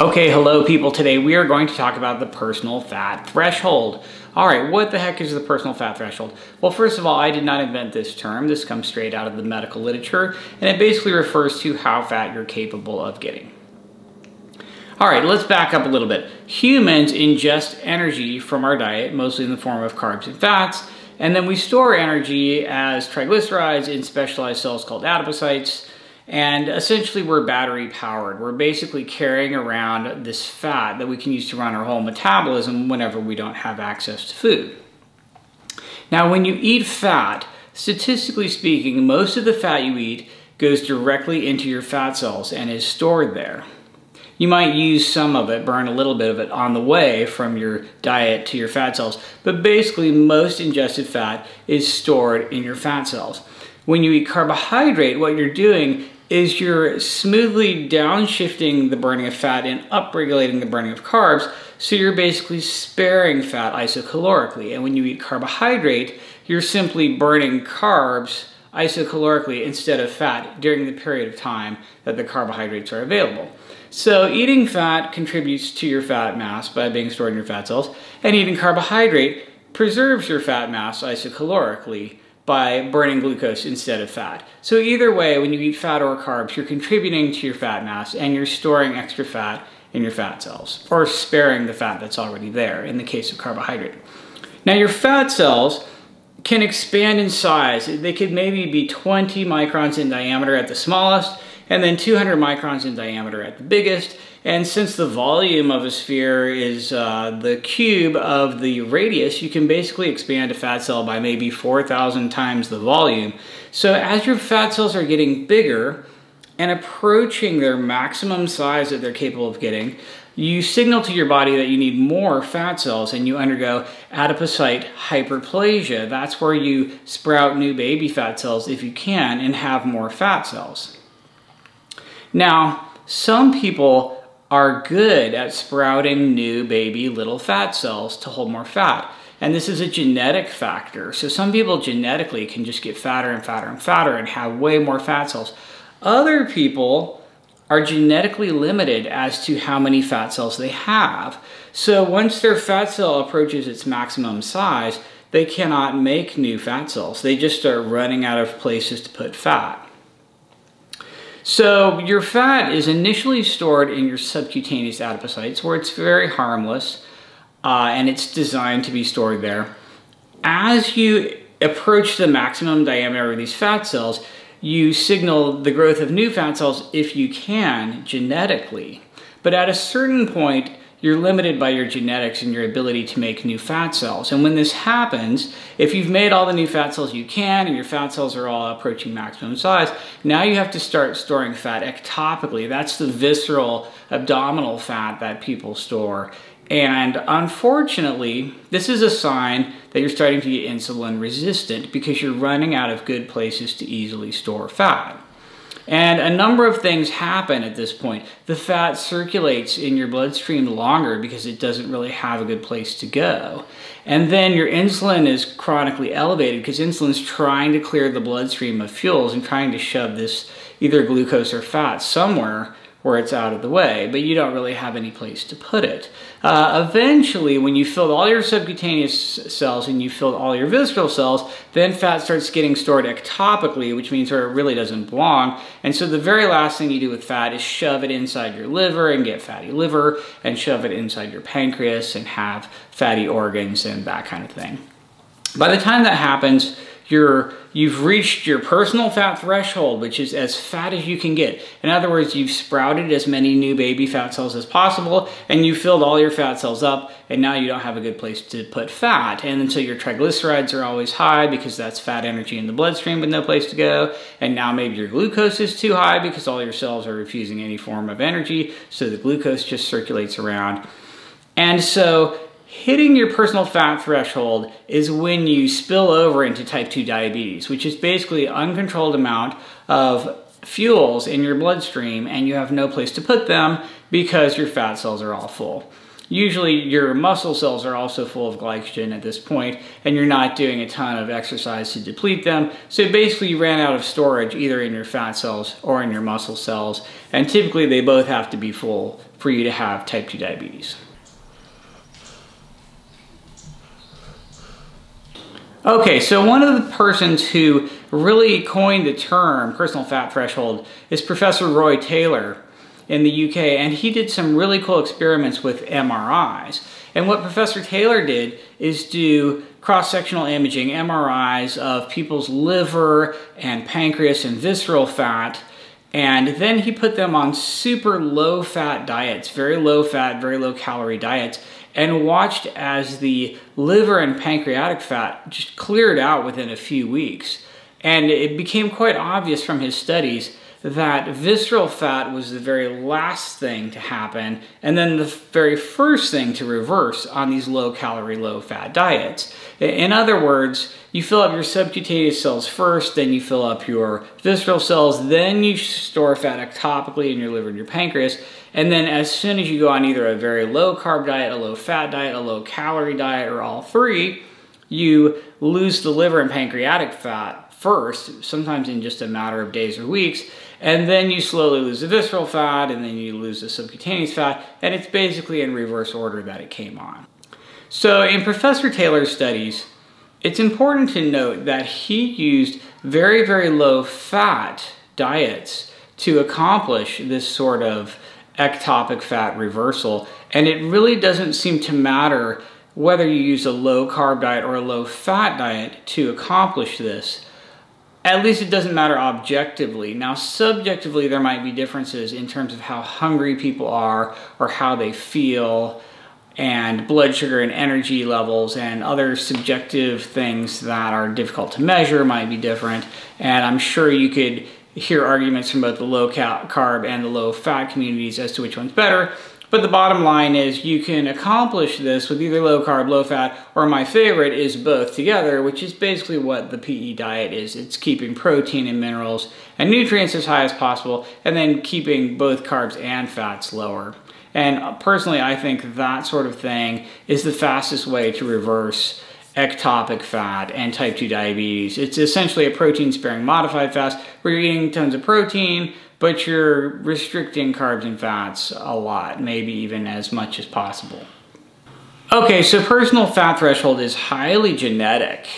Okay, hello people. Today we are going to talk about the personal fat threshold. All right, what the heck is the personal fat threshold? Well, first of all, I did not invent this term. This comes straight out of the medical literature, and it basically refers to how fat you're capable of getting. All right, let's back up a little bit. Humans ingest energy from our diet, mostly in the form of carbs and fats, and then we store energy as triglycerides in specialized cells called adipocytes, and essentially we're battery powered. We're basically carrying around this fat that we can use to run our whole metabolism whenever we don't have access to food. Now when you eat fat, statistically speaking, most of the fat you eat goes directly into your fat cells and is stored there. You might use some of it, burn a little bit of it on the way from your diet to your fat cells, but basically most ingested fat is stored in your fat cells. When you eat carbohydrate, what you're doing is you're smoothly downshifting the burning of fat and upregulating the burning of carbs. So you're basically sparing fat isocalorically. And when you eat carbohydrate, you're simply burning carbs isocalorically instead of fat during the period of time that the carbohydrates are available. So eating fat contributes to your fat mass by being stored in your fat cells, and eating carbohydrate preserves your fat mass isocalorically by burning glucose instead of fat. So either way, when you eat fat or carbs, you're contributing to your fat mass and you're storing extra fat in your fat cells, or sparing the fat that's already there in the case of carbohydrate. Now your fat cells can expand in size. They could maybe be 20 microns in diameter at the smallest, and then 200 microns in diameter at the biggest. And since the volume of a sphere is uh, the cube of the radius, you can basically expand a fat cell by maybe 4,000 times the volume. So as your fat cells are getting bigger and approaching their maximum size that they're capable of getting, you signal to your body that you need more fat cells and you undergo adipocyte hyperplasia. That's where you sprout new baby fat cells if you can and have more fat cells. Now, some people are good at sprouting new baby little fat cells to hold more fat. And this is a genetic factor. So some people genetically can just get fatter and fatter and fatter and have way more fat cells. Other people are genetically limited as to how many fat cells they have. So once their fat cell approaches its maximum size, they cannot make new fat cells. They just start running out of places to put fat. So your fat is initially stored in your subcutaneous adipocytes where it's very harmless uh, and it's designed to be stored there. As you approach the maximum diameter of these fat cells, you signal the growth of new fat cells if you can genetically. But at a certain point, you're limited by your genetics and your ability to make new fat cells. And when this happens, if you've made all the new fat cells you can and your fat cells are all approaching maximum size, now you have to start storing fat ectopically. That's the visceral abdominal fat that people store. And unfortunately, this is a sign that you're starting to get insulin resistant because you're running out of good places to easily store fat. And a number of things happen at this point. The fat circulates in your bloodstream longer because it doesn't really have a good place to go. And then your insulin is chronically elevated because insulin's trying to clear the bloodstream of fuels and trying to shove this either glucose or fat somewhere where it's out of the way, but you don't really have any place to put it. Uh, eventually, when you filled all your subcutaneous cells and you filled all your visceral cells, then fat starts getting stored ectopically, which means where it really doesn't belong. And so the very last thing you do with fat is shove it inside your liver and get fatty liver, and shove it inside your pancreas and have fatty organs and that kind of thing. By the time that happens, you're, you've reached your personal fat threshold, which is as fat as you can get. In other words, you've sprouted as many new baby fat cells as possible, and you filled all your fat cells up, and now you don't have a good place to put fat. And so your triglycerides are always high because that's fat energy in the bloodstream with no place to go. And now maybe your glucose is too high because all your cells are refusing any form of energy, so the glucose just circulates around. And so Hitting your personal fat threshold is when you spill over into type 2 diabetes, which is basically uncontrolled amount of fuels in your bloodstream and you have no place to put them because your fat cells are all full. usually your muscle cells are also full of glycogen at this point and you're not doing a ton of exercise to deplete them. So basically you ran out of storage either in your fat cells or in your muscle cells. And typically they both have to be full for you to have type 2 diabetes. Okay, so one of the persons who really coined the term personal fat threshold is Professor Roy Taylor in the UK, and he did some really cool experiments with MRIs. And what Professor Taylor did is do cross-sectional imaging, MRIs of people's liver and pancreas and visceral fat, and then he put them on super low fat diets, very low fat, very low calorie diets, and watched as the liver and pancreatic fat just cleared out within a few weeks. And it became quite obvious from his studies that visceral fat was the very last thing to happen and then the very first thing to reverse on these low calorie, low fat diets. In other words, you fill up your subcutaneous cells first, then you fill up your visceral cells, then you store fat ectopically in your liver and your pancreas, and then as soon as you go on either a very low carb diet, a low fat diet, a low calorie diet, or all three, you lose the liver and pancreatic fat first, sometimes in just a matter of days or weeks, and then you slowly lose the visceral fat, and then you lose the subcutaneous fat, and it's basically in reverse order that it came on. So in Professor Taylor's studies, it's important to note that he used very, very low fat diets to accomplish this sort of ectopic fat reversal. And it really doesn't seem to matter whether you use a low carb diet or a low fat diet to accomplish this. At least it doesn't matter objectively. Now, subjectively, there might be differences in terms of how hungry people are or how they feel and blood sugar and energy levels and other subjective things that are difficult to measure might be different. And I'm sure you could hear arguments from both the low carb and the low fat communities as to which one's better. But the bottom line is you can accomplish this with either low carb, low fat, or my favorite is both together, which is basically what the PE diet is. It's keeping protein and minerals and nutrients as high as possible, and then keeping both carbs and fats lower. And uh, personally, I think that sort of thing is the fastest way to reverse ectopic fat and type 2 diabetes. It's essentially a protein sparing modified fast where you're eating tons of protein, but you're restricting carbs and fats a lot, maybe even as much as possible. Okay, so personal fat threshold is highly genetic.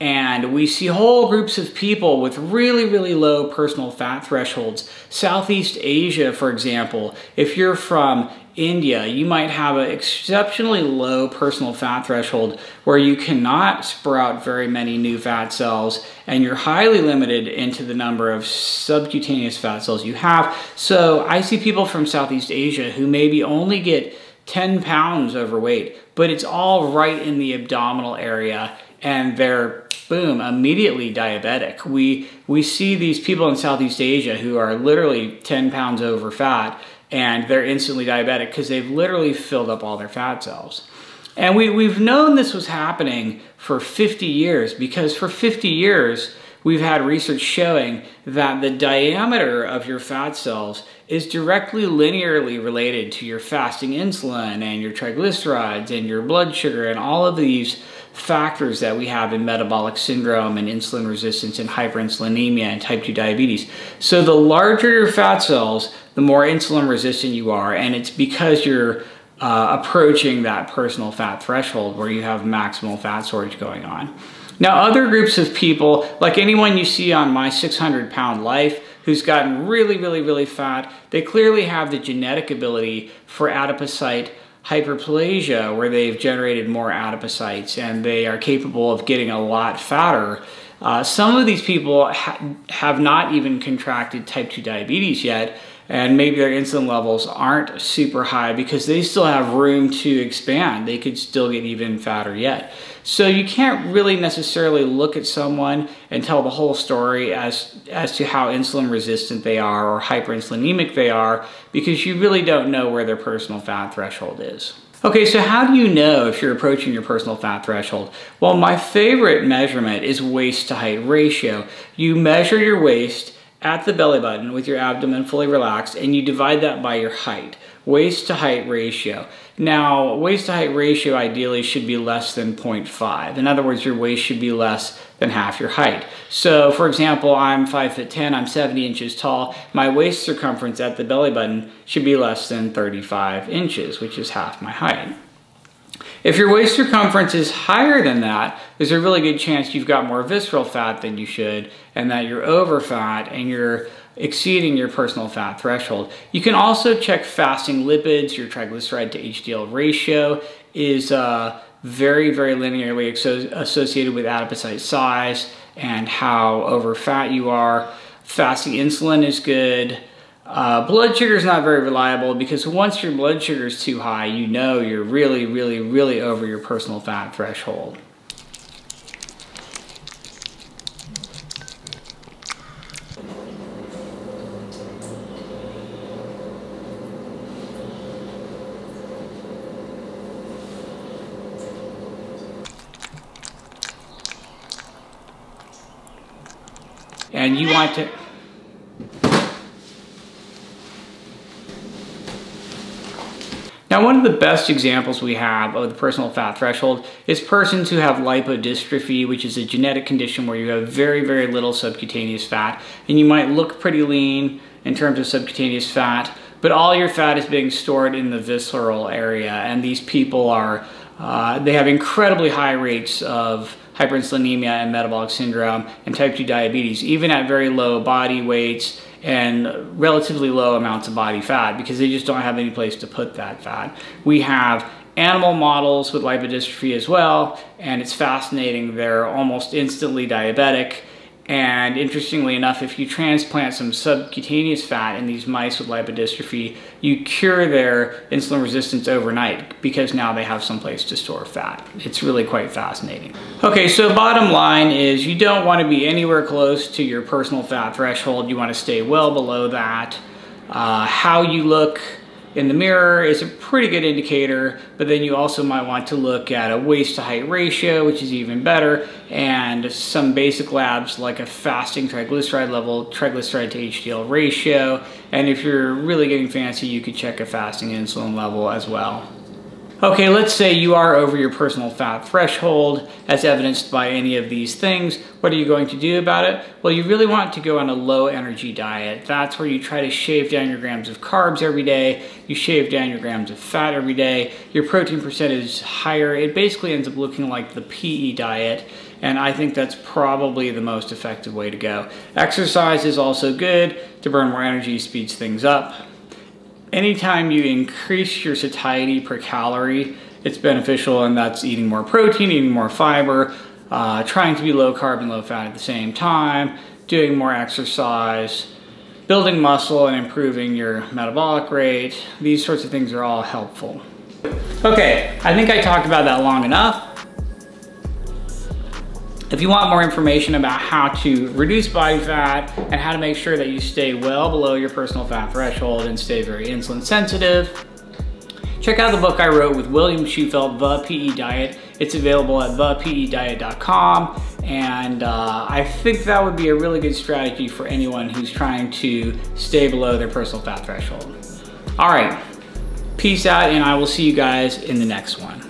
And we see whole groups of people with really, really low personal fat thresholds. Southeast Asia, for example, if you're from India, you might have an exceptionally low personal fat threshold where you cannot sprout very many new fat cells and you're highly limited into the number of subcutaneous fat cells you have. So I see people from Southeast Asia who maybe only get 10 pounds overweight, but it's all right in the abdominal area and they're boom, immediately diabetic. We, we see these people in Southeast Asia who are literally 10 pounds over fat and they're instantly diabetic because they've literally filled up all their fat cells. And we, we've known this was happening for 50 years because for 50 years, we've had research showing that the diameter of your fat cells is directly linearly related to your fasting insulin and your triglycerides and your blood sugar and all of these factors that we have in metabolic syndrome and insulin resistance and hyperinsulinemia and type 2 diabetes. So the larger your fat cells, the more insulin resistant you are, and it's because you're uh, approaching that personal fat threshold where you have maximal fat storage going on. Now, other groups of people, like anyone you see on my 600 pound life who's gotten really, really, really fat, they clearly have the genetic ability for adipocyte hyperplasia where they've generated more adipocytes and they are capable of getting a lot fatter. Uh, some of these people ha have not even contracted type 2 diabetes yet, and maybe their insulin levels aren't super high because they still have room to expand. They could still get even fatter yet. So you can't really necessarily look at someone and tell the whole story as, as to how insulin resistant they are or hyperinsulinemic they are because you really don't know where their personal fat threshold is. Okay, so how do you know if you're approaching your personal fat threshold? Well, my favorite measurement is waist to height ratio. You measure your waist at the belly button with your abdomen fully relaxed and you divide that by your height. Waist to height ratio. Now, waist to height ratio ideally should be less than 0.5. In other words, your waist should be less than half your height. So for example, I'm 5 foot 10, I'm 70 inches tall. My waist circumference at the belly button should be less than 35 inches, which is half my height. If your waist circumference is higher than that, there's a really good chance you've got more visceral fat than you should and that you're over fat and you're exceeding your personal fat threshold. You can also check fasting lipids, your triglyceride to HDL ratio is uh, very, very linearly associated with adipocyte size and how over fat you are. Fasting insulin is good. Uh, blood sugar is not very reliable because once your blood sugar is too high, you know you're really, really, really over your personal fat threshold. And you want to Now, one of the best examples we have of the personal fat threshold is persons who have lipodystrophy, which is a genetic condition where you have very, very little subcutaneous fat, and you might look pretty lean in terms of subcutaneous fat, but all your fat is being stored in the visceral area, and these people are, uh, they have incredibly high rates of hyperinsulinemia and metabolic syndrome and type 2 diabetes, even at very low body weights and relatively low amounts of body fat because they just don't have any place to put that fat. We have animal models with lipodystrophy as well, and it's fascinating. They're almost instantly diabetic and interestingly enough, if you transplant some subcutaneous fat in these mice with lipodystrophy, you cure their insulin resistance overnight because now they have some place to store fat. It's really quite fascinating. Okay, so bottom line is you don't want to be anywhere close to your personal fat threshold. You want to stay well below that. Uh, how you look in the mirror is a pretty good indicator, but then you also might want to look at a waist to height ratio, which is even better, and some basic labs like a fasting triglyceride level, triglyceride to HDL ratio, and if you're really getting fancy, you could check a fasting insulin level as well. Okay, let's say you are over your personal fat threshold as evidenced by any of these things. What are you going to do about it? Well, you really want to go on a low energy diet. That's where you try to shave down your grams of carbs every day. You shave down your grams of fat every day. Your protein percent is higher. It basically ends up looking like the PE diet. And I think that's probably the most effective way to go. Exercise is also good to burn more energy, speeds things up anytime you increase your satiety per calorie, it's beneficial and that's eating more protein, eating more fiber, uh, trying to be low carb and low fat at the same time, doing more exercise, building muscle and improving your metabolic rate. These sorts of things are all helpful. Okay, I think I talked about that long enough. If you want more information about how to reduce body fat and how to make sure that you stay well below your personal fat threshold and stay very insulin sensitive, check out the book I wrote with William Shewfelt, The PE Diet. It's available at thepediet.com and uh, I think that would be a really good strategy for anyone who's trying to stay below their personal fat threshold. All right, peace out and I will see you guys in the next one.